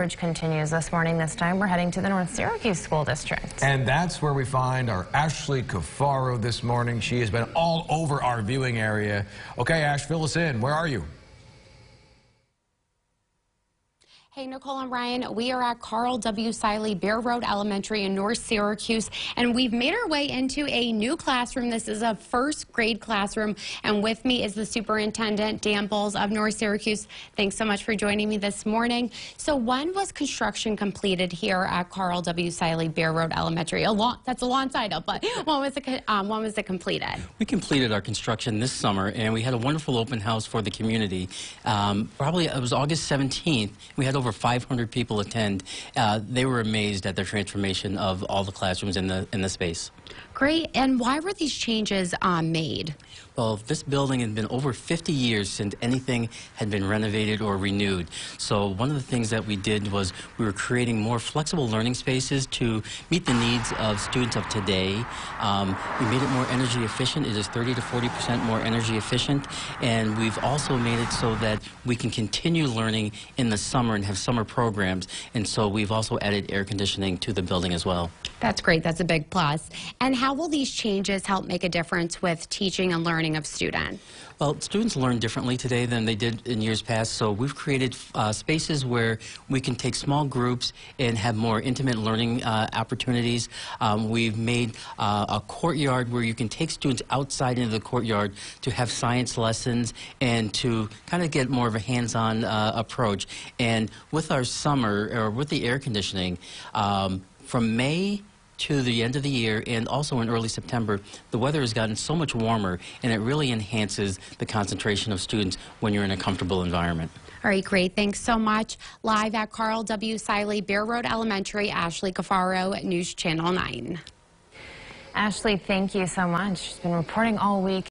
Coverage continues this morning. This time we're heading to the North Syracuse School District. And that's where we find our Ashley Cafaro this morning. She has been all over our viewing area. Okay, Ash, fill us in. Where are you? Hey, Nicole and Ryan, we are at Karl W. Saile Bear Road Elementary in North Syracuse, and we've made our way into a new classroom. This is a first grade classroom, and with me is the superintendent, Dan Bowles of North Syracuse. Thanks so much for joining me this morning. So when was construction completed here at Karl W. Saile Bear Road Elementary? A long, that's a long title, but when was it, um, when was it completed? We completed our construction this summer, and we had a wonderful open house for the community. Um, probably it was August 17th. We had over 500 people attend. Uh, they were amazed at the transformation of all the classrooms in the in the space. Great. And why were these changes um, made? Well, this building had been over 50 years since anything had been renovated or renewed. So one of the things that we did was we were creating more flexible learning spaces to meet the needs of students of today. Um, we made it more energy efficient. It is 30 to 40 percent more energy efficient. And we've also made it so that we can continue learning in the summer and have summer programs. And so we've also added air conditioning to the building as well. That's great. That's a big plus. And how will these changes help make a difference with teaching and learning of students? Well, students learn differently today than they did in years past, so we've created uh, spaces where we can take small groups and have more intimate learning uh, opportunities. Um, we've made uh, a courtyard where you can take students outside into the courtyard to have science lessons and to kind of get more of a hands-on uh, approach. And with our summer, or with the air conditioning, um, from May to the end of the year and also in early September, the weather has gotten so much warmer and it really enhances the concentration of students when you're in a comfortable environment. All right, great. Thanks so much. Live at Karl W. Saile, Bear Road Elementary, Ashley Cafaro, News Channel 9. Ashley, thank you so much. She's been reporting all week.